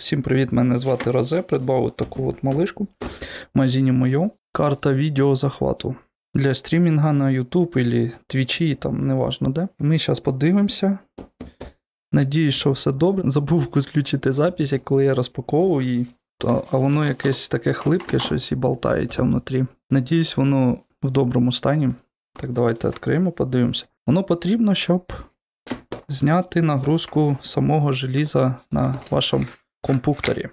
Всім привіт, мене звати Розе. Придбав от таку от малишку в магазині Мойо. Карта відео захвату для стрімінга на YouTube или Твічі, там неважно де. Ми зараз подивимося. Надіюсь, що все добре. Забув включити запись, як коли я розпаковував її, то, а воно якесь таке хлипке, щось і болтається внутрі. Надіюсь, воно в доброму стані. Так, давайте відкриємо, подивимося. Воно потрібно, щоб зняти нагрузку самого желіза на вашому компукторі.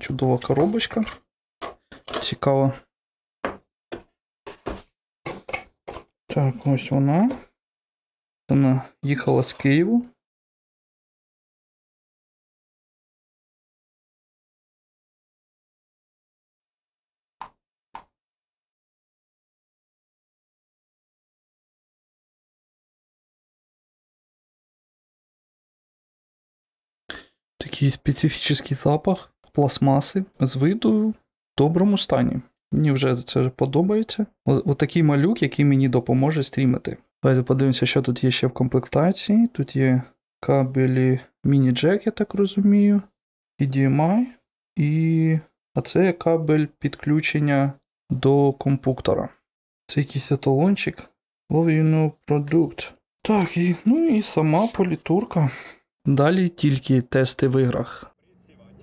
Чудова коробочка. Цікаво. Так, ось вона. Вона їхала з Києву. Такий специфічний запах пластмаси з виду в доброму стані. Мені вже це подобається. Отакий малюк, який мені допоможе стрімити. Давайте подивимося, що тут є ще в комплектації. Тут є кабелі міні-джек, я так розумію, HDMI, і. А це кабель підключення до компуктора. Це якийсь еталончик. Love продукт. Так, і, ну і сама політурка. Далі тільки тести в іграх.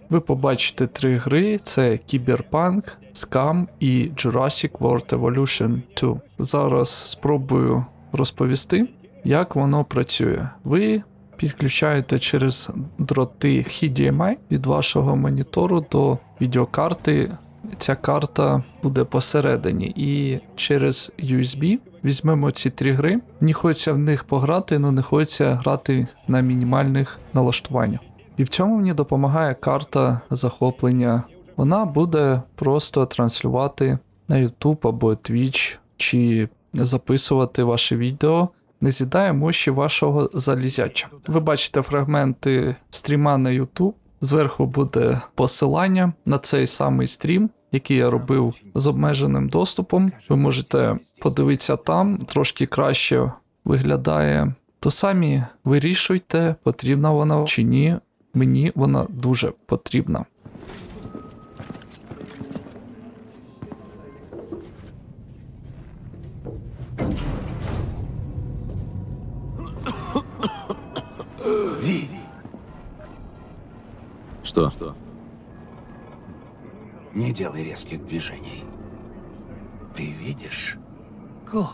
Ви побачите три гри: це Cyberpunk, Scam і Jurassic World Evolution 2. Зараз спробую розповісти, як воно працює. Ви підключаєте через дроти HDMI від вашого монітору до відеокарти. Ця карта буде посередині, і через USB візьмемо ці три гри. Мені хочеться в них пограти, але не хочеться грати на мінімальних налаштуваннях. І в цьому мені допомагає карта захоплення. Вона буде просто транслювати на YouTube або Twitch, чи записувати ваше відео. Не з'їдає мощі вашого залізяча. Ви бачите фрагменти стріма на YouTube. Зверху буде посилання на цей самий стрім, який я робив з обмеженим доступом. Ви можете подивитися там, трошки краще виглядає. То самі вирішуйте, потрібна вона чи ні. Мені вона дуже потрібна. Ви, Что? Не делай резких движений. Ты видишь? Кот.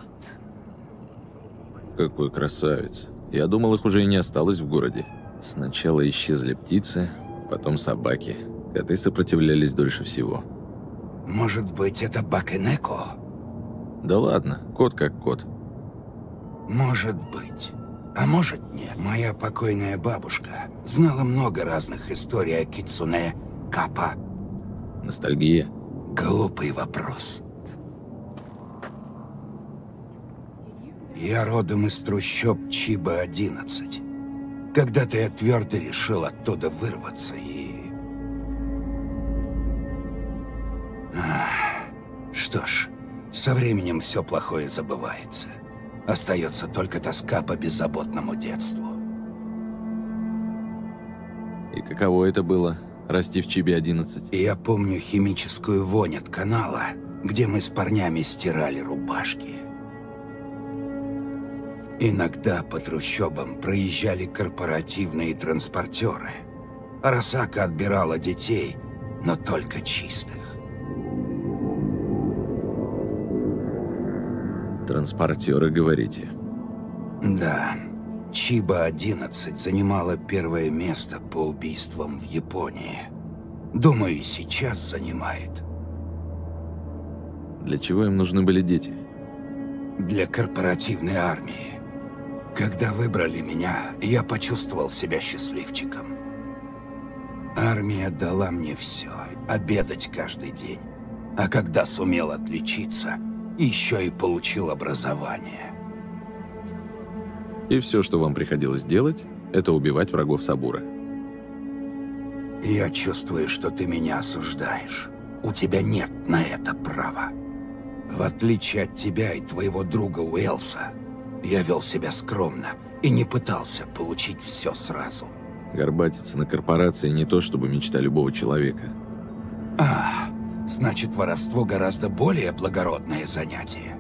Какой красавец. Я думал, их уже и не осталось в городе. Сначала исчезли птицы, потом собаки. Коты сопротивлялись дольше всего. Может быть, это Бакенеко? Да ладно, кот как кот. Может быть. А может нет. Моя покойная бабушка знала много разных историй о Кицуне Капа. Ностальгия. Глупый вопрос. Я родом из трущоб Чиба-11. Когда-то я твердо решил оттуда вырваться и... Ах, что ж, со временем все плохое забывается. Остается только тоска по беззаботному детству. И каково это было, расти в Чибе-11? И я помню химическую вонь от канала, где мы с парнями стирали рубашки. Иногда по трущобам проезжали корпоративные транспортеры. Арасака отбирала детей, но только чистых. Транспортеры, говорите. Да, Чиба-11 занимала первое место по убийствам в Японии. Думаю, и сейчас занимает. Для чего им нужны были дети? для корпоративной армии. Когда выбрали меня, я почувствовал себя счастливчиком. Армия дала мне все, обедать каждый день. А когда сумел отличиться, еще и получил образование. И все, что вам приходилось делать, это убивать врагов Сабура. Я чувствую, что ты меня осуждаешь. У тебя нет на это права. В отличие от тебя и твоего друга Уэлса, я вел себя скромно и не пытался получить все сразу. Горбатиться на корпорации не то, чтобы мечта любого человека. А, значит, воровство гораздо более благородное занятие.